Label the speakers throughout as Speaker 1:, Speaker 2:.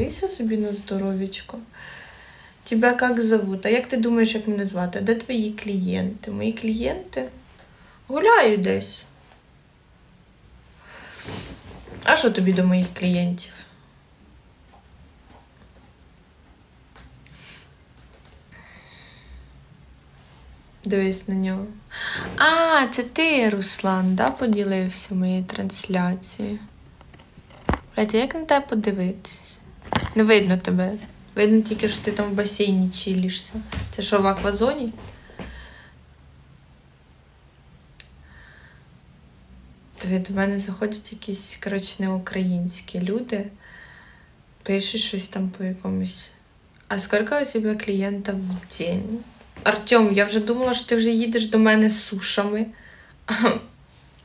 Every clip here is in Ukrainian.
Speaker 1: Дивися собі на здоров'ячко. Тебе як зовут? А як ти думаєш, як мене звати? Де твої клієнти? Мої клієнти гуляють десь. А що тобі до моїх клієнтів? Дивись на нього. А, це ти, Руслан, да, поділився моєю трансляцією. Блядь, а як на тебе подивитися? Не видно тебе. Видно тільки, що ти там в басейні чилишся. Це що, в аквазоні? Тобі до мене заходять якісь, коротше, неукраїнські люди. Пишуть щось там по якомусь. А скільки у тебе клієнтів в день? Артем, я вже думала, що ти вже їдеш до мене з сушами.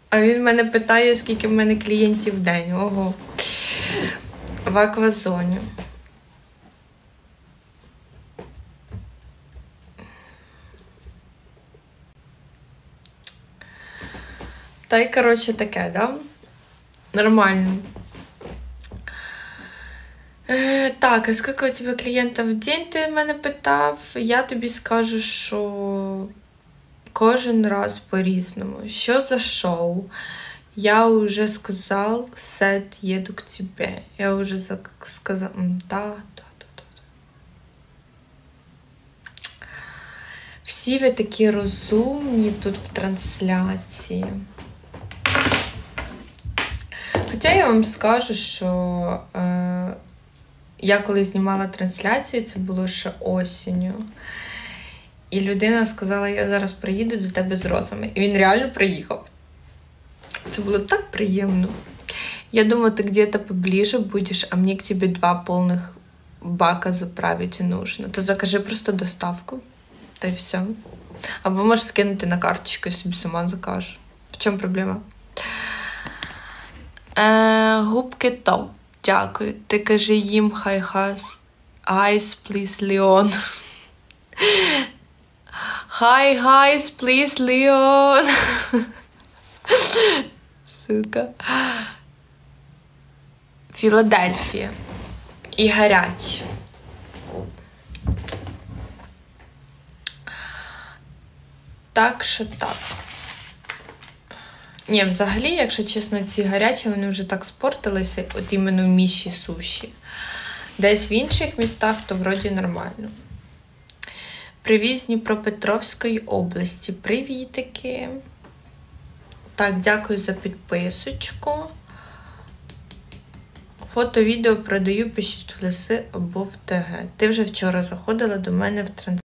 Speaker 1: А він мене питає, скільки в мене клієнтів в день. Ого. В аквазоні. Та й, коротше, таке, да? Нормально. Е, так, а скільки у тебе клієнтів в день ти мене питав? Я тобі скажу, що кожен раз по-різному. Що за шоу? Я вже сказав, сет еду к тебе. Я сказав. м, Да, да, да, да. Всі ви такі розумні тут в трансляції. Хоча я вам скажу, що е, я коли знімала трансляцію, це було ще осінню. І людина сказала: я зараз приїду до тебе з розами. І він реально приїхав. Це було так приємно. Я думаю, ты где-то поближе будешь, а мне к тебе два полных бака заправить нужно. То закажи просто доставку, та й все. Або можеш скинути на карточку, я собі сама закажу. В чому проблема? Е, губки топ. Дякую. Ти кажи їм хай хас. Eyes, please, Leon. Hi, guys, please, Leon. Сука. Філадельфія. І гарячі. Так що так. Ні, взагалі, якщо чесно, ці гарячі вони вже так спортилися, от іменно в міші суші. Десь в інших містах, то вроді нормально. Привіз Дніпропетровської області. Привітики. Так, дякую за підписочку. Фото, відео продаю, пишіть в ліси або в ТГ. Ти вже вчора заходила до мене в транс.